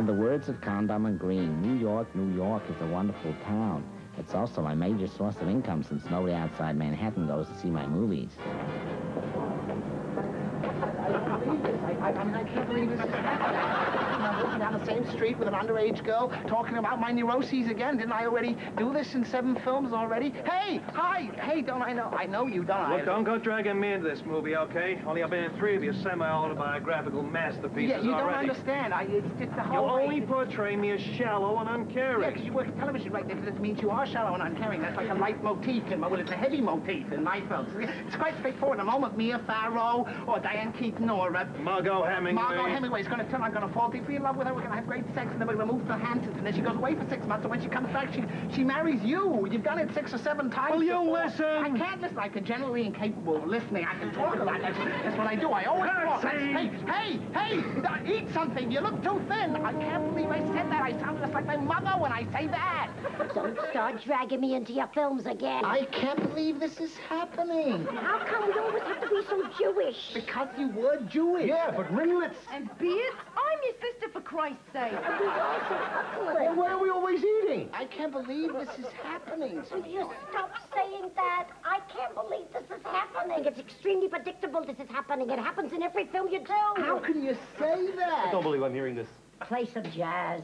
In the words of Comden and Green, New York, New York is a wonderful town. It's also my major source of income since nobody outside Manhattan goes to see my movies. I, I mean, I can't believe this is happening. I'm walking down the same street with an underage girl talking about my neuroses again. Didn't I already do this in seven films already? Hey, hi, hey, don't I know? I know you, don't Look, I? don't go dragging me into this movie, okay? Only I've been in three of your semi-autobiographical masterpieces Yeah, you don't already. understand. I, it's just the You whole way- only portray me as shallow and uncaring. Yeah, because you work in television, right? That, that means you are shallow and uncaring. That's like a light motif, in, well, it's a heavy motif in my films. It's quite straightforward. The moment Mia Farrow or Diane Keaton or uh, Margot Hemingway. Margot Hemingway is going to tell I'm going to fall deeply in love with her. We're going to have great sex, and then we're going to move to Hamptons. And then she goes away for six months, and when she comes back, she she marries you. You've done it six or seven times. Will you listen? I can't listen. I'm generally incapable of listening. I can talk a lot. That's, that's what I do. I always talk. Taxi! Hey, hey, hey! uh, Eat something. You look too thin. I can't believe I said that. I sound just like my mother when I say that. Don't start dragging me into your films again. I can't believe this is happening. How come we always have to be so Jewish? Because you were Jewish. Yeah, but ringlets. And Beard, I'm your sister for Christ's sake. Well, why are we always eating? I can't believe this is happening. Will you stop saying that? I can't believe this is happening. It's extremely predictable this is happening. It happens in every film you do. How can you say that? I don't believe I'm hearing this. Play some jazz.